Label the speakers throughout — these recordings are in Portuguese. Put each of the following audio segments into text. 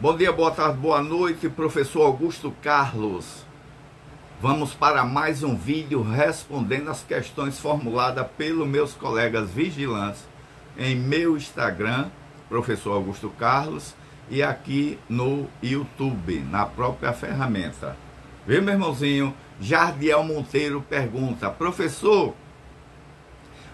Speaker 1: Bom dia, boa tarde, boa noite, professor Augusto Carlos. Vamos para mais um vídeo respondendo as questões formuladas pelos meus colegas vigilantes em meu Instagram, professor Augusto Carlos, e aqui no YouTube, na própria ferramenta. Viu, meu irmãozinho? Jardiel Monteiro pergunta, professor,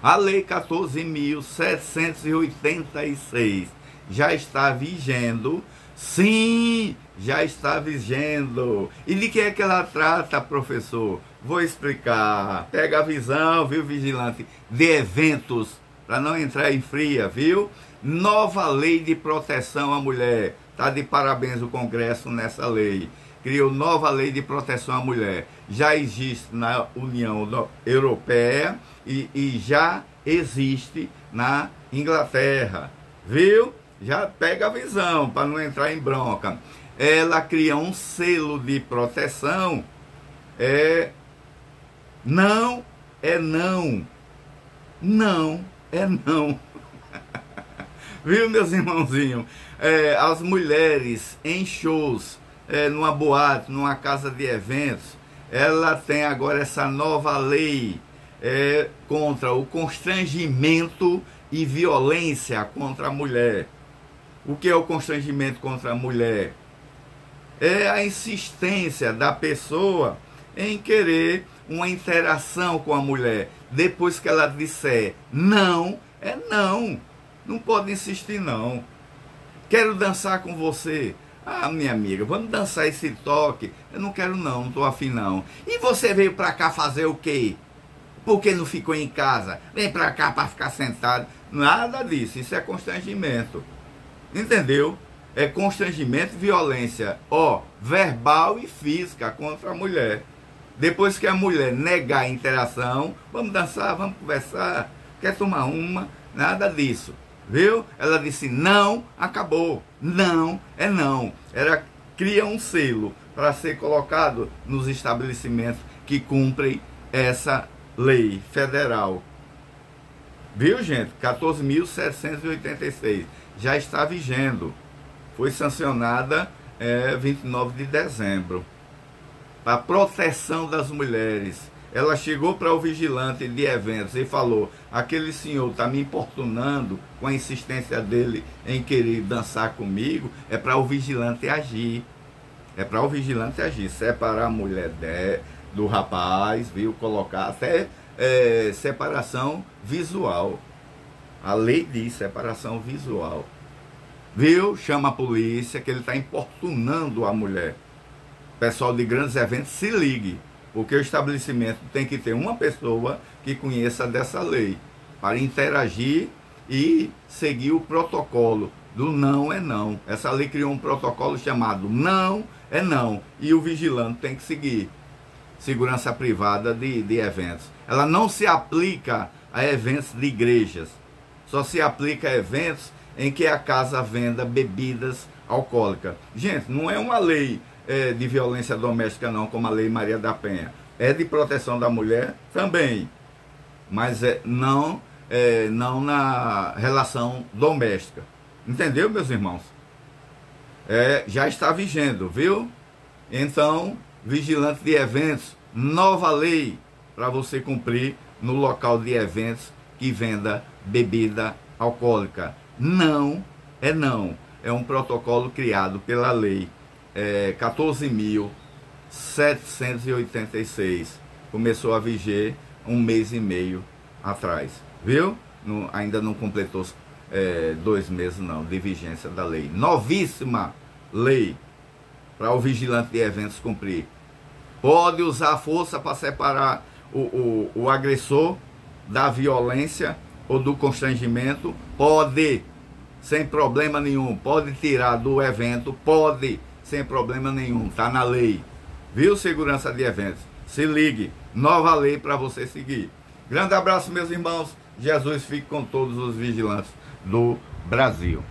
Speaker 1: a Lei 14.786 já está vigendo Sim, já está vigendo. E de que é que ela trata, professor? Vou explicar. Pega a visão, viu, vigilante, de eventos, para não entrar em fria, viu? Nova lei de proteção à mulher. Tá de parabéns o Congresso nessa lei. Criou nova lei de proteção à mulher. Já existe na União Europeia e, e já existe na Inglaterra. Viu? Já pega a visão para não entrar em bronca. Ela cria um selo de proteção. É não é não. Não é não. Viu, meus irmãozinhos? É, as mulheres em shows, é, numa boate, numa casa de eventos, ela tem agora essa nova lei é, contra o constrangimento e violência contra a mulher. O que é o constrangimento contra a mulher? É a insistência da pessoa em querer uma interação com a mulher. Depois que ela disser não, é não. Não pode insistir, não. Quero dançar com você. Ah, minha amiga, vamos dançar esse toque. Eu não quero não, não estou afim não. E você veio para cá fazer o quê? Por que não ficou em casa? Vem para cá para ficar sentado. Nada disso, isso é constrangimento. Entendeu? É constrangimento e violência, ó, verbal e física contra a mulher. Depois que a mulher negar a interação, vamos dançar, vamos conversar, quer tomar uma, nada disso. Viu? Ela disse não, acabou. Não é não. Ela cria um selo para ser colocado nos estabelecimentos que cumprem essa lei federal. Viu, gente? 14.786 já está vigendo. Foi sancionada é, 29 de dezembro. Para proteção das mulheres. Ela chegou para o vigilante de eventos e falou: aquele senhor está me importunando com a insistência dele em querer dançar comigo. É para o vigilante agir. É para o vigilante agir. Separar a mulher de, do rapaz, viu? Colocar até é, separação visual. A lei diz separação visual. Viu? Chama a polícia que ele está importunando a mulher. Pessoal de grandes eventos, se ligue. Porque o estabelecimento tem que ter uma pessoa que conheça dessa lei para interagir e seguir o protocolo do não é não. Essa lei criou um protocolo chamado não é não e o vigilante tem que seguir. Segurança privada de, de eventos. Ela não se aplica a eventos de igrejas só se aplica a eventos em que a casa venda bebidas alcoólicas. Gente, não é uma lei é, de violência doméstica não, como a lei Maria da Penha. É de proteção da mulher também, mas é, não, é, não na relação doméstica. Entendeu, meus irmãos? É, já está vigendo, viu? Então, vigilante de eventos, nova lei para você cumprir no local de eventos que venda bebida alcoólica. Não é não. É um protocolo criado pela lei é, 14.786. Começou a viger um mês e meio atrás. Viu? Não, ainda não completou é, dois meses não de vigência da lei. Novíssima lei para o vigilante de eventos cumprir. Pode usar força para separar o, o, o agressor da violência ou do constrangimento, pode, sem problema nenhum, pode tirar do evento, pode, sem problema nenhum, está na lei. Viu, segurança de eventos? Se ligue, nova lei para você seguir. Grande abraço, meus irmãos. Jesus fique com todos os vigilantes do Brasil.